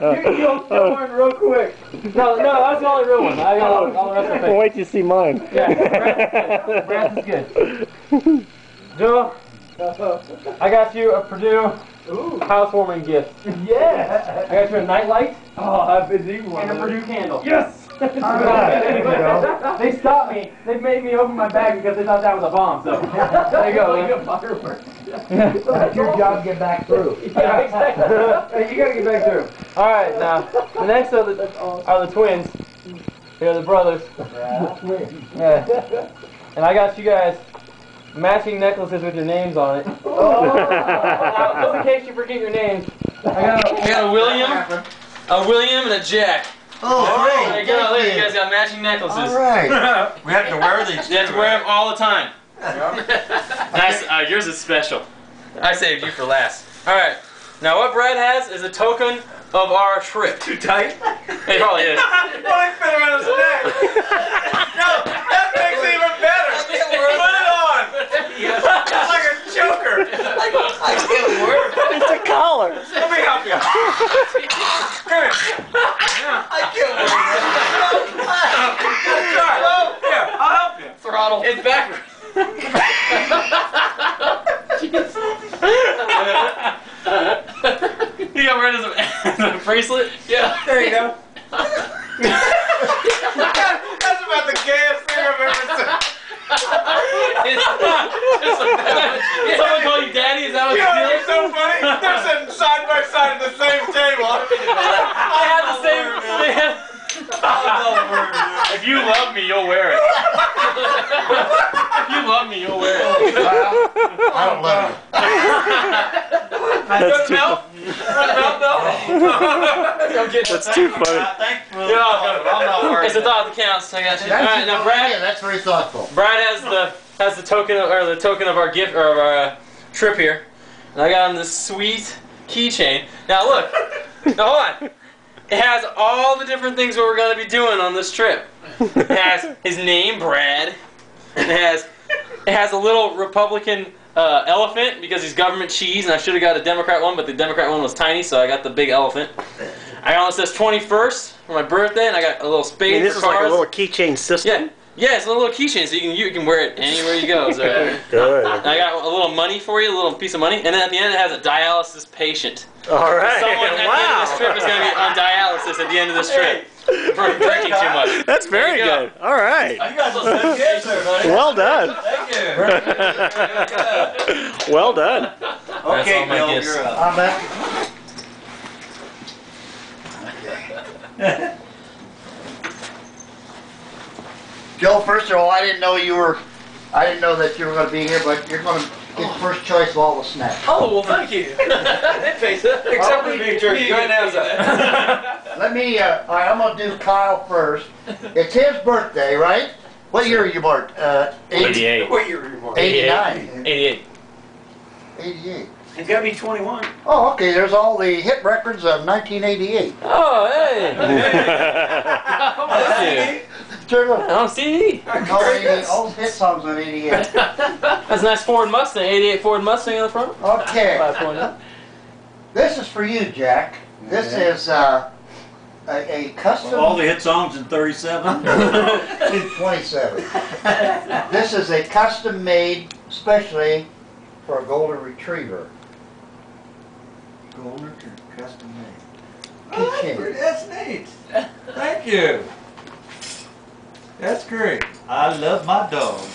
Uh, you can kill, kill one real quick. No, no, that's the only real one. I got all, all the rest of Well, it. wait till you see mine. Yeah, Brad's is good. Joe, I got you a Purdue housewarming gift. Yeah. I got you a nightlight Oh, I've been needing one. and a. Purdue candle. Yes. they stopped me. They made me open my bag because they thought that was a bomb. So there you go. Like man. a firework. That's your job to get back through. Yeah, exactly. Hey, you gotta get back through. All right, now the next are the are the twins. They're the brothers. Yeah. yeah. And I got you guys matching necklaces with your names on it. Now, oh. just in case you forget your names, I got We got a William, a William, and a Jack. Oh, There you go. great. Look, you guys got matching necklaces. All right. We have to wear these. You have to wear them all the time. Nice. Uh, yours is special. I saved you for last. All right. Now what Brad has is a token of our trip. Too tight? It probably is. Well, I fit around his neck. no, that makes it even better. Put it on. It's like a choker. I can't work. It's a collar. Let me help you. Come here. I can't work. Try. Here, I'll help you. Throttle. It's backwards. you got rid of the, the bracelet? Yeah. There you go. That's about the gayest thing I've ever seen. It's, it's like. Someone call you daddy? Is that what You you know did? so funny? They're sitting side by side at the same table. I had the same. They had, if you love me, you'll wear it. if you love me, you'll wear it. I don't love That's Good too, milk? Good milk, though? that's too funny. You're welcome. I'm not worried. It's a thought that counts. I got you. you. All right, now Brad. Yeah, that's very thoughtful. Brad has the has the token of, or the token of our gift or of our uh, trip here, and I got him this sweet keychain. Now look, now hold on. It has all the different things what we're gonna be doing on this trip. It has his name, Brad. It has it has a little Republican uh, elephant because he's government cheese, and I should have got a Democrat one, but the Democrat one was tiny, so I got the big elephant. I got one that says 21st for my birthday, and I got a little I mean, this is like a little keychain system. Yeah, yeah, it's a little keychain, so you can you can wear it anywhere you go. So. Good. I got a little money for you, a little piece of money, and then at the end it has a dialysis patient. All right. Someone at the end of this trip is going to be on dialysis at the end of this trip for drinking too much. That's very go. good. All right. You guys will send buddy. Well done. Thank you. well done. Okay, all my Bill, you're up. I'm back. Joe, first of all, I didn't know you were, I didn't know that you were gonna be here, but you're gonna get first choice of all the snacks. Oh well, thank you. Except for being jerky. Go ahead and have that. Let me, uh, all right, I'm gonna do Kyle first. It's his birthday, right? What year are you born? Uh, 88. What year were you born? 89, 88. 88. He's got to be 21. Oh, okay, there's all the hit records of 1988. Oh hey. Thank you. Turn up. On CD. All, 88, all hit songs on 88. That's a nice Ford Mustang, 88 Ford Mustang on the front. Okay, 5.0. this is for you, Jack. This is uh, a, a custom. All the hit songs in 37. 27. this is a custom made, especially for a golden retriever. Golden retriever, custom made. Oh, that's, pretty, that's neat. Thank you. That's great. I love my dog.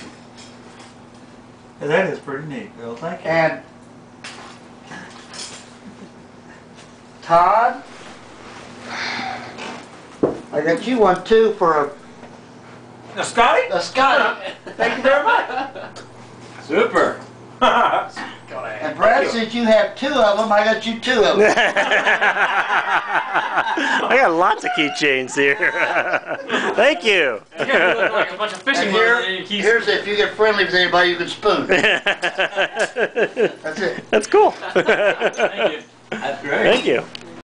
That is pretty neat, Bill. Thank you. And Todd, I got you one too for a, Now, Scotty? a Scotty. Thank you very much. Super. And Brad, since you have two of them, I got you two of them. I got lots of keychains here. Thank you. You guys look like a bunch of fishing And here, lures in your keys. here's if you get friendly with anybody, you can spoon. That's it. That's cool. Thank you. That's great. Thank you.